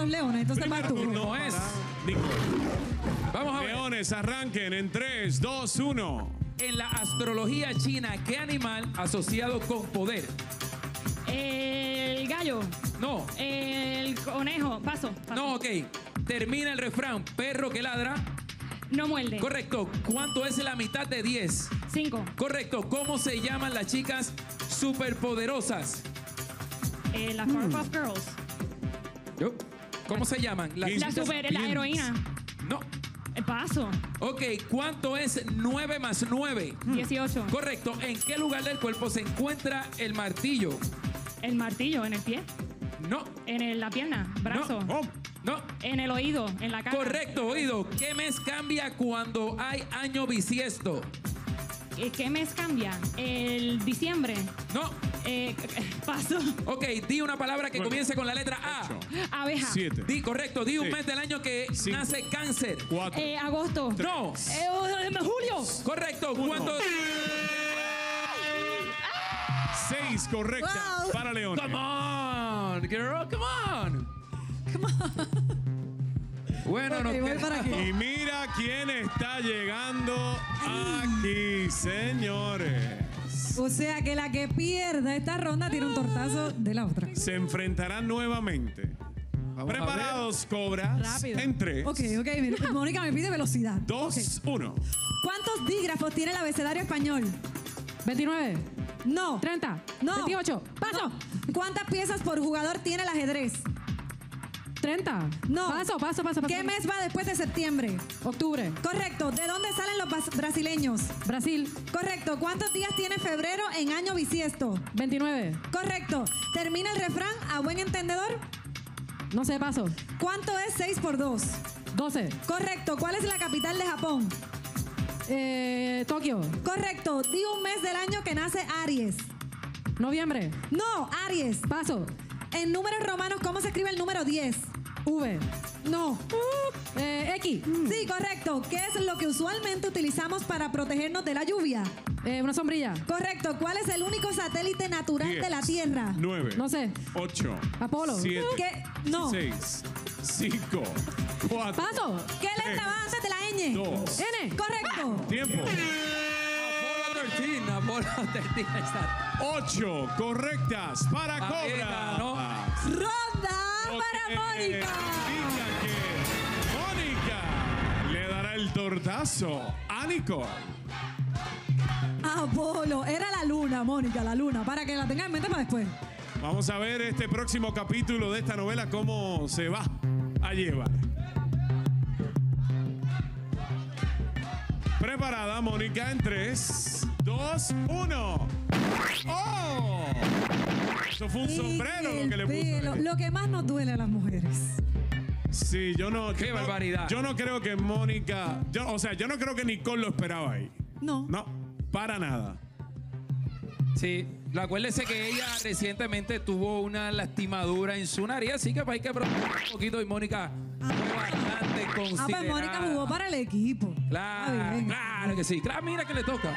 los leones, entonces Primer vas tú. turno es. Nicole. Vamos a ver. Leones, arranquen en 3, 2, 1. En la astrología china, ¿qué animal asociado con poder? El gallo. No, El conejo. Paso. paso. no, ok. Termina el refrán. Perro que ladra. No muerde. Correcto. ¿Cuánto es la mitad de 10? Cinco. Correcto. ¿Cómo se llaman las chicas superpoderosas? Eh, las Powerpuff Girls. Yo. ¿Cómo se llaman? Las. La super, la heroína. No. El paso. Ok, ¿cuánto es 9 más 9? Mm. 18. Correcto. ¿En qué lugar del cuerpo se encuentra el martillo? El martillo en el pie. No. En el- la pierna. Brazo. Oh, No. En el oído. En la cara. Correcto, oído. ¿Qué mes cambia cuando hay año bisiesto? Eh, ¿Qué mes cambia? El diciembre. No. Eh, paso. Ok, di una palabra que Nueve. comience con la letra A. ocho, Abeja. 7, Di, correcto, di un mes del año que Cinco. nace cáncer. 4, Eh, agosto. No. Eh, oh, julio. Correcto, ¿cuánto? 6 correcta Wow. para Leones. Come on, girl, come on. Bueno, Ok, nos voy queda- para aquí. Y mira quién está llegando aquí, señores. O sea que la que pierda esta ronda tiene un tortazo de la otra. Se enfrentarán nuevamente. Vamos Preparados, cobras. Rápido. En 3, Ok, ok, mira, Mónica me pide velocidad. 2, 1. ¿Cuántos dígrafos tiene el abecedario español? 29, No. 30, No. 28, paso. No. ¿Cuántas piezas por jugador tiene el ajedrez? 30. No. Paso, paso, paso, paso. ¿Qué mes va después de septiembre? Octubre. Correcto. ¿De dónde salen los brasileños? Brasil. Correcto. ¿Cuántos días tiene febrero en año bisiesto? 29. Correcto. ¿Termina el refrán a buen entendedor? No sé, paso. ¿Cuánto es 6 por 2? 12. Correcto. ¿Cuál es la capital de Japón? Eh, Tokio. Correcto. Di un mes del año que nace Aries. Noviembre. No, Aries. Paso. En números romanos, ¿cómo se escribe el número 10? V. No. Eh, X. Sí, correcto. ¿Qué es lo que usualmente utilizamos para protegernos de la lluvia? Eh, una sombrilla. Correcto. ¿Cuál es el único satélite natural de la Tierra? 9, No sé. 8, Apolo. 7, ¿Qué? No. 6, 5, 4. Paso. ¿Qué letra va antes de la ñ? 2. N. Correcto. Tiempo. Apolo 13, Apolo 13, ahí 8 correctas para Ahí Cobra. ganó. Ronda para Mónica. indica que Mónica le dará el tortazo a Nicole. Apolo. Era la luna, Mónica, la luna. Para que la tenga en mente para después. Vamos a ver este próximo capítulo de esta novela cómo se va a llevar. Preparada, Mónica, en 3, 2, 1. ¡Oh! Eso fue un sombrero lo que le puso. Lo que más nos duele a las mujeres. Sí, yo no. Qué yo no- barbaridad. Yo no creo que Mónica. yo- o sea, yo no creo que Nicole lo esperaba ahí. No. No, para nada. Sí, acuérdese que ella recientemente tuvo una lastimadura en su nariz, así que hay que preocupar un poquito y Mónica fue bastante Ah, considerada. pues Mónica jugó para el equipo. Claro, claro que sí. Claro, mira que le toca.